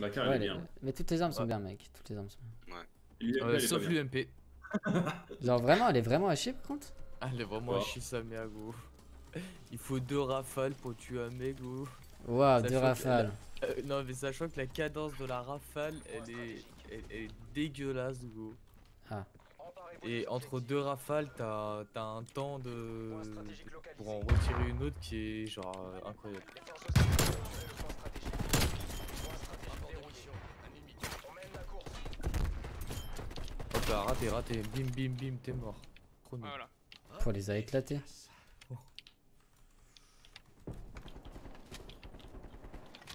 La car Ouais, elle est les- bien. Mais toutes les armes sont Ouais. bien, mec. Toutes les armes sont bien. L'UMP, Euh, sauf l'UMP. Genre vraiment, elle est vraiment à chier par contre. Ah, elle est vraiment Ouais. à chier sa mère, gros. Il faut deux rafales pour tuer un mec, gros. Waouh, deux rafales. Euh, non, mais sachant que la cadence de la rafale, elle est, elle, elle est dégueulasse, gros. Ah. Et entre deux rafales, t'as as un temps de pour en retirer une autre qui est genre euh, incroyable. Raté, raté, bim bim bim, t'es mort. Nul. Voilà. Pour les a éclatés.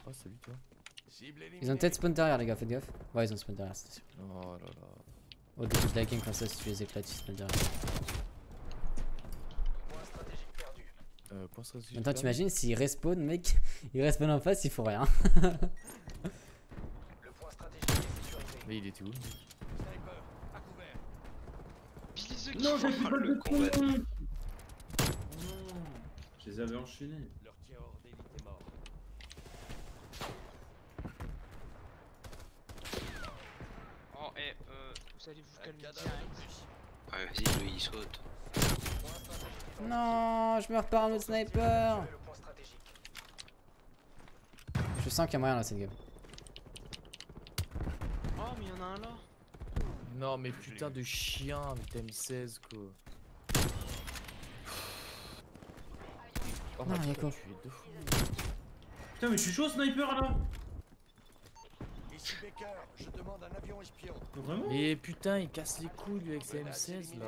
Oh, salut toi. Ils ont peut-être spawn derrière, les gars, faites gaffe. Ouais, ils ont spawn derrière, c'est sûr. Oh là là. Au début de la game, comme ça, si tu les éclates, ils spawn derrière. Euh, point stratégique. Maintenant, perdu. t'imagines s'ils respawn, mec, ils respawn en face, ils font rien. Mais il était où le Non, Oh, pas le con Non Je les avais enchaînés. Oh, eh, euh, vous allez vous calmer direct. Ouais, vas-y, lui il saute. Non, je meurs par autre sniper. Je sens qu'il y a moyen dans cette game. Oh, mais y'en a un là. Non mais putain de chien avec ta M16 quoi. Oh, Non, putain, Yako. tu es deux fois. Putain, mais je suis chaud, sniper là Ici Baker, je demande un avion espion. Vraiment Mais putain il casse les couilles lui avec sa M16 là.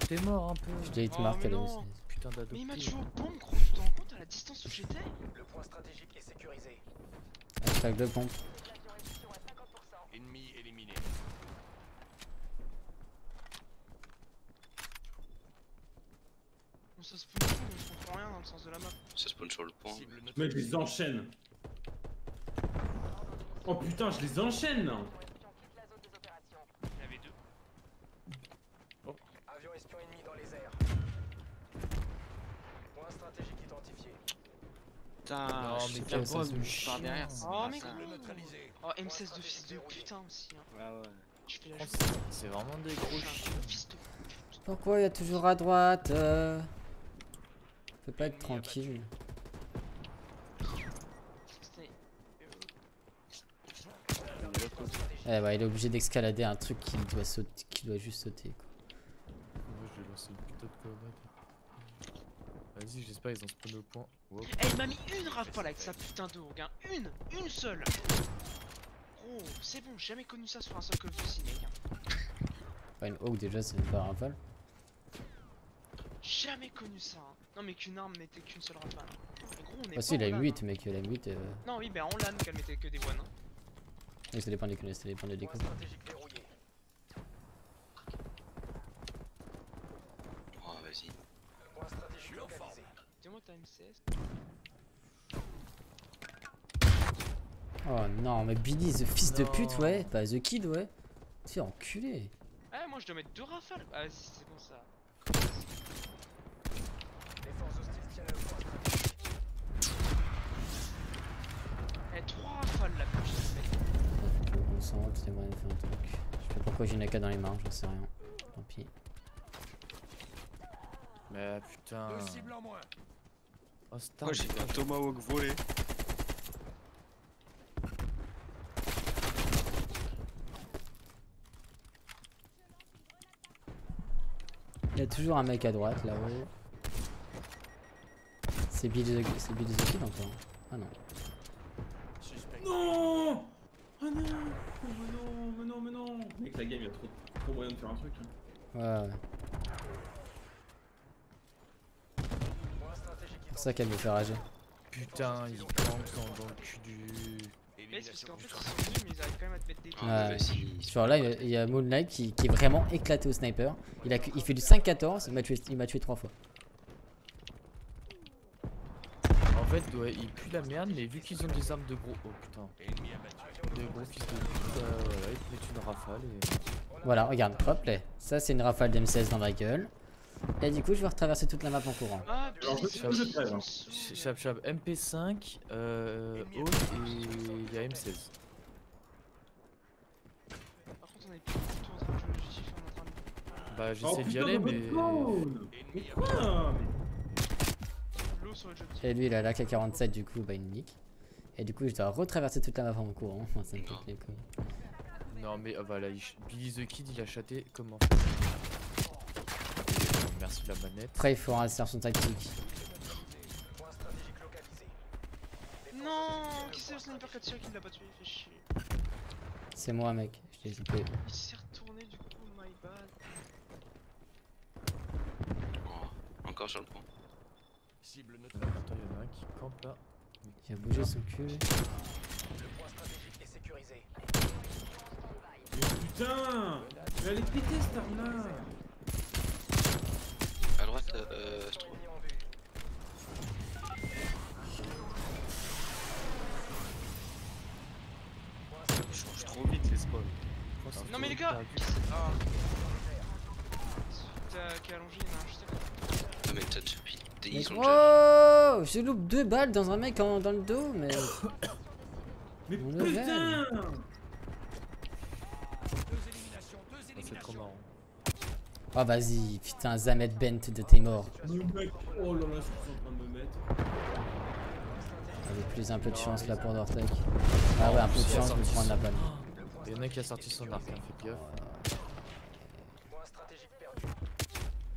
J'étais mort un peu. Je hit Oh, à la non. M16. Putain d'adopté. Mais il m'a tué au pompe, gros. Tu te rends compte à la distance où j'étais Le point stratégique est sécurisé. Hashtag de pompe. Ennemi éliminé. On se spawn tout, mais je comprends rien dans le sens de la map. Ça spawn sur le pont. Cible Mec, je les enchaîne. Oh putain, je les enchaîne là Il y avait deux. Avion espion ennemi dans les airs. Point stratégique identifié. Putain, Non, je mais de chien. derrière. Oh, mais ça. gros. Cible neutralisé. Oh, M16 de fils de putain aussi. Hein. Ouais, ouais. Je fais la Oh, joue. c'est- vraiment des gros chiens. Pourquoi il y a toujours à droite euh... Peut pas être tranquille. Eh ouais, il est obligé d'escalader un truc qui doit sauter, qui doit juste sauter. Quoi. Moi je vais lancer une putain de. Vas-y j'espère ils ont spawn au point. Wow. Eh, il m'a mis une rafale avec sa putain de hook, hein. Une Une seule Gros, c'est bon, j'ai jamais connu ça sur un seul Call of Duty, mec. hein. Pas une hawk déjà, c'est pas un rafale. Jamais connu ça. hein. Non, mais qu'une arme mettait qu'une seule rafale. Mais gros, on est Ah si, pas il en a LAN, 8, hein. mec, il a 8. Euh... Non, oui, ben en LAN qu'elle mettait que des one. hein. oui, ça dépend des ça dépend des décos. Oh, vas-y. Point stratégique localisé. Dis-moi ta M16. Oh non, mais Billy, the fils de pute, ouais. Pas the kid, ouais. Tu es enculé. Ah, moi je dois mettre deux rafales. Ah, si, c'est bon ça. Les forces hostiles tiennent le point stratégique. Eh, rafales c'était moyen de faire un truc. Je sais pas pourquoi j'ai une AK dans les mains, j'en sais rien. Tant pis. Mais putain. Deux cibles en moins. Oh Star. Moi j'ai fait un tomahawk volé. Il y a toujours un mec à droite là-haut. C'est Billy the, c'est Billy the Kid encore. Ah non. Non Oh non Oh mais non, mais non, mais non Mec, la game, il y a trop, trop moyen de faire un truc. hein. Ouais, ouais. C'est pour ça qu'elle me fait rager. Putain, il planque dans, dans le cul du. Mais c'est parce qu'en fait, ils sont venus, mais ils arrivent quand même à te mettre des coups. Ouais. Genre là, il y a- Moonlight qui, qui est vraiment éclaté au sniper. Il, a, il fait du 5-14, il m'a tué, il m'a tué 3 fois. En fait, ouais, ils puent la merde, mais vu qu'ils ont des armes de gros. Oh putain. Des gros fils de pute, bah, voilà, ils te mettent une rafale et. Voilà, regarde, hop là. Ça, c'est une rafale d'M16 dans ma gueule. Et du coup, je vais retraverser toute la map en courant. Ah, Alors, je. Chap Chap MP5, euh, Hawk et il y a M16. Par contre, on est plus en train de en de Bah j'essaie d'y aller mais... mais... Mais quoi l'eau sur le jeu. Et lui, il a la K47, du coup, bah, il me nique. Et du coup, je dois retraverser toute la map en courant. Ça me pète les couilles. Non mais ah bah là, Billy the Kid il a chaté comment? Faire Merci la manette. Après, il faut rassir son tactique. Non Qui c'est le sniper qui a tiré qui ne l'a pas tué? Il fait chier. C'est moi, mec. Je l'ai zippé. Il s'est retourné du coup, my bad. Oh, encore sur le pont. Cible Euh. Attends, il y en a un qui campe là. Il a bougé son cul. Le point stratégique est sécurisé. Mais putain Mais elle est pétée cette arme là À droite, euh, je trouve. Ils changent trop vite les spawns. Non mais les gars qui est allongé, juste à côté. Ah, mais t'as depuis. Ils Mec, sont déjà. Oh Je loupe deux balles dans un mec en- dans le dos, mais. Mais On putain Deux éliminations, deux Ah, c'est trop marrant. Oh, vas-y, putain, Zamet Bent de tes morts. Oh là là, je suis en train de me mettre. Allez, plus un peu de chance là pour Dortec. Ah ouais, un peu de chance de prendre la balle. Il y en a qui a sorti son arc, hein, faites gaffe. Point stratégique perdu.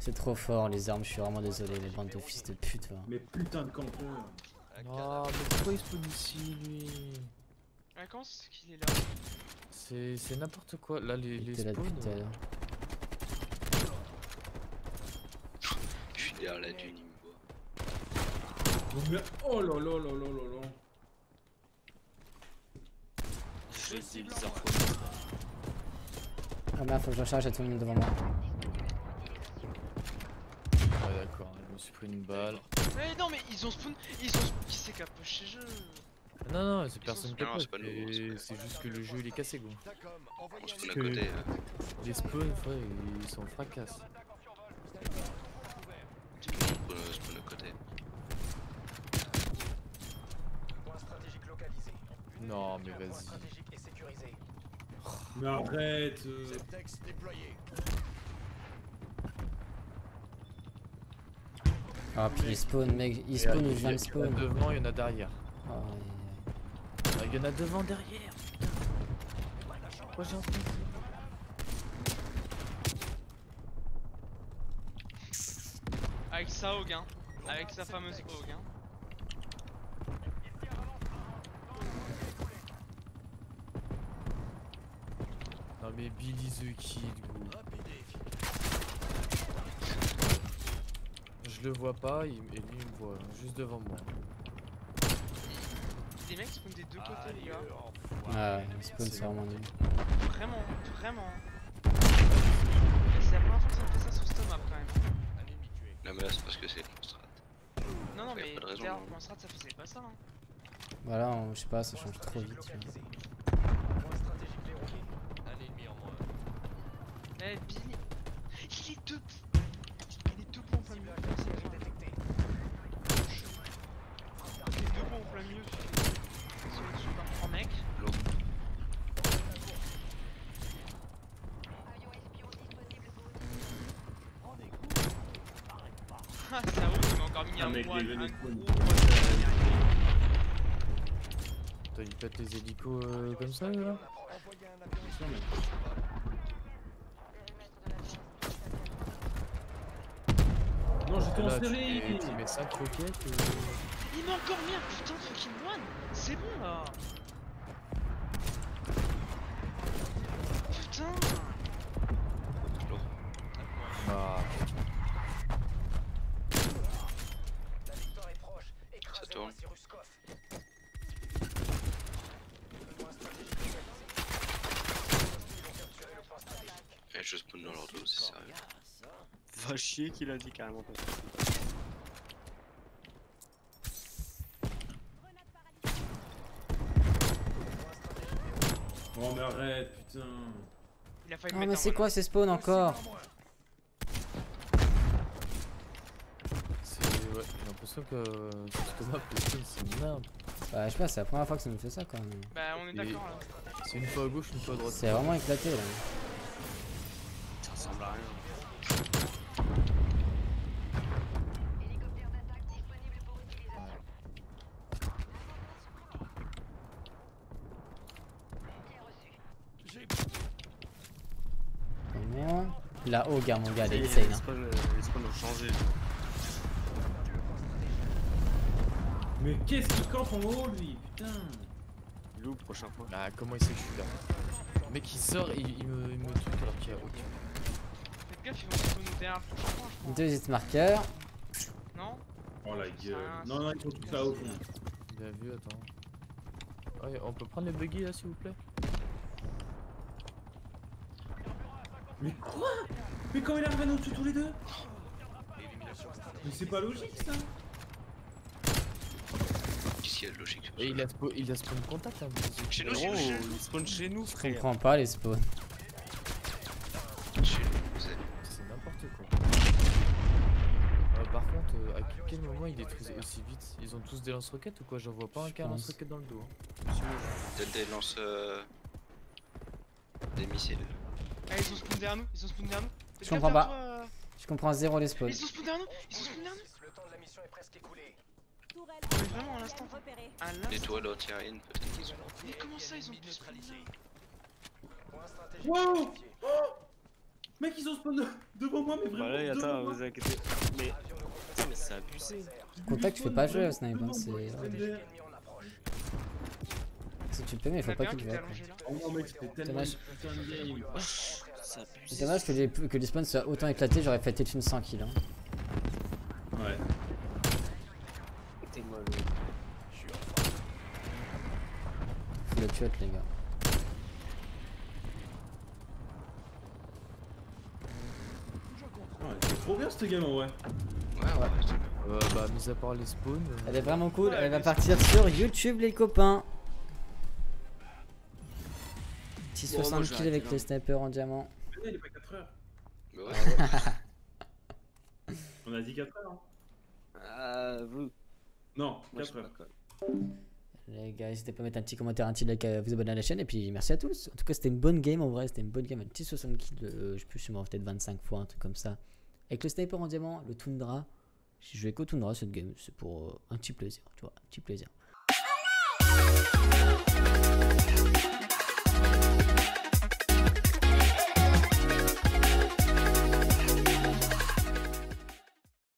C'est trop fort les armes, je suis vraiment désolé, les bandes de fils de pute. va. Mais putain de campeur. Oh mais pourquoi il spawn ici lui Ah, comment c'est qu'il est là C'est n'importe quoi. Là les, Il les là spawns. depuis tout à l'heure. Je suis derrière la dune, il me voit. Mais oh là là là là là là. Je dis bizarre. Ah merde, faut que je recharge à tout le monde devant moi. Ouais d'accord, je me suis pris une balle. Mais non mais ils ont spawn, ils ont spawn, qui c'est qui a push chez eux Non non, c'est personne qui a c'est juste que le jeu il est cassé gros. On un spawn à côté. euh. Les spawns, ouais, ils sont fracasse. Spawn, euh, spawn à côté. point stratégique localisé. Non mais vas-y. stratégique est sécurisé. Mais arrête euh. Ah, puis il spawn, mec, il spawn ou je viens de Il y en a spawn. devant, il y en a derrière. Oh, Ah, Il y en a devant, derrière. putain. Pourquoi j'ai entendu Avec sa Hog, hein. Avec sa fameuse Hog, hein. Non mais Billy the Kid, gros. Je le vois pas, il- et lui il me voit juste devant moi. Des mecs spawn des deux côtés, les gars. Ah ouais, spawn, c'est vraiment nul. Vraiment, vraiment. C'est la première fois que ça me fait ça sur cette map quand même. Non, mais là, c'est parce que c'est mon strat. Non, non, mais derrière hein. mon strat ça faisait pas ça. Hein. Voilà, on- je sais pas, ça change trop vite. Eh, Billy. Il est debout. Il est debout en plein milieu. Cible adversaire détecté. Il est debout en plein milieu. Sur le dessus par trois mecs. Lourd. Ah, ça haut, il m'a encore mis Ah, un mec, un gros il pète les hélicos euh, comme ça là Non, j'étais en série tu mets 5 roquettes et... Il m'a encore mis un putain de fucking one. C'est bon là. Putain. Lourd. Ah, La victoire est proche. Ça Écrasez tourne. Rossi Ruskov. Point stratégique localisé. Ils ont capturé le point stratégique. Et je spawn dans leur dos, c'est sérieux. Va chier qu'il a dit carrément pas. Oh, mais arrête, putain. Il a failli Ah, me mais c'est quoi ces spawns encore c'est... ouais, non l'impression que sur cette map, le spawn c'est n'importe Bah, je sais pas, c'est la première fois que ça me fait ça quand même. Bah, on est d'accord là. C'est une fois à gauche, une fois à droite. C'est vraiment éclaté là. Ça ressemble à rien. Comment Là-haut, gars, mon gars, il est, essaye. Les Hein. changé. Mais qu'est-ce qu'il campe en haut lui Putain Lou, prochain point. Ah, comment il sait que je suis là Le mec il sort et il, il me, il me truc alors qu'il y a aucun. Faites gaffe, ils vont se prochain point, je crois. Deux hit marqueurs. Non Oh la gueule Non, non, ils sont tous là au fond. Bien vu, attends. Ouais, on peut prendre les buggy là s'il vous plaît Mais quoi? Mais comment il arrive à nous tuer tous les deux? Mais c'est pas logique ça Qu'est-ce qu'il y a de logique Et il a, spo- il a spawn contact là, mais Chez nous, chez Gros, nous, chez nous. chez nous, Je frère. comprends pas les spawns. Chez nous, vous êtes- c'est n'importe quoi. Euh, par contre, euh, à quel moment ils détruisent aussi vite? Ils ont tous des lance-roquettes ou quoi? J'en vois pas un Je qui a un pense. lance-roquette dans le dos. hein. Peut-être des lance euh, des missiles. Ah, ils ont spawn derrière nous, ils ont spawn derrière nous. Je comprends pas. toi, euh. Je comprends zéro les spawns. Ils ont spawn derrière nous, ils ont spawn derrière nous. Le temps de la mission est presque écoulé. Mais vraiment à l'instant. Et toi, l'anti-aérienne, peut-être qu'ils ont. Mais comment ça, ils ont pu spawn Wow identifié. Mec, ils ont spawn de- devant moi, mais vraiment Bah là, attends, vous inquiétez. Mais. Putain, mais c'est abusé. Contact, tu fais pas jouer au snipe, hein, c'est- Stratégique ennemi en approche. Si tu peux, mais il faut pas qu'il qui te était voit. allongé là. Oh non, mec, c'était tellement Dommage. de game. C'est dommage que les, que les spawns soient autant éclatés, j'aurais fait une 100 kills. Hein. Ouais. T'es mal. Faut le tuer les gars. Ouais, c'est trop bien cette game en vrai. Ouais, ouais. Euh, bah, mis à part les spawns. euh, Elle est vraiment cool, Ouais, elle va partir sur YouTube les copains. Petit Bon, moi, 60 j'ai kills avec là. les snipers en diamant. Mais il est pas 4 heures. Bah ouais. On a dit 4 heures. Hein. Ah, vous. Non, Moi, 4 je sais heures. Les gars, n'hésitez pas à mettre un petit commentaire, un petit like, à vous abonner à la chaîne et puis merci à tous. En tout cas, c'était une bonne game en vrai, c'était une bonne game, un petit 60 kills, euh, je sais plus, je suis mort peut-être 25 fois, un truc comme ça. Avec le sniper en diamant, le Tundra, j'ai joué qu'au Tundra cette game, c'est pour euh, un petit plaisir, tu vois, un petit plaisir.